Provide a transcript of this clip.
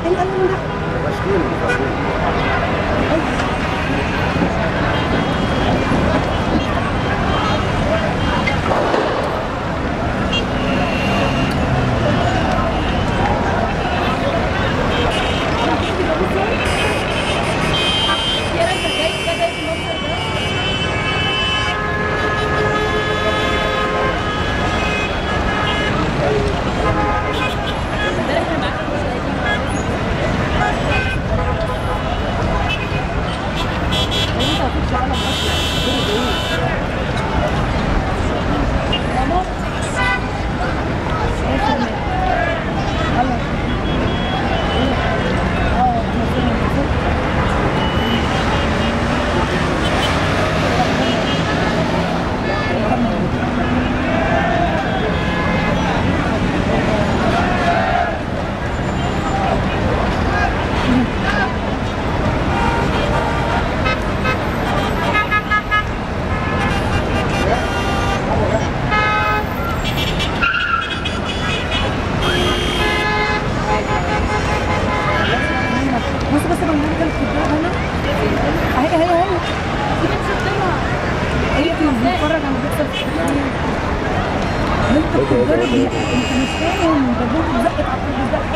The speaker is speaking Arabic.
Ay, ano na? Tapos yun, tapos yun. Ay. لما نرجع الكبار هنا؟ أهي أهي أهي. هي بنتفرج على بيكسل أنت بتجرب أنت مش فاهم. ده زقت على الطريق زقت